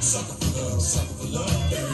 Sucker for love, sucker for love.